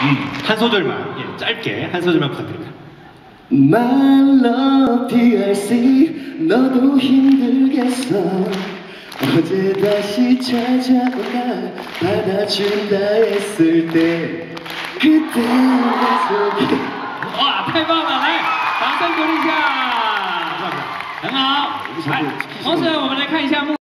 음, 한 소절만, 예, 짧게 한 소절만 부탁드립니다. My love DRC 너도 힘들겠어 어제 다시 찾아오나 받아준다 했을 때 그때 내 속에 어, 哇，太棒了！来，掌声鼓励一下，很好。来，同时我们来看一下幕。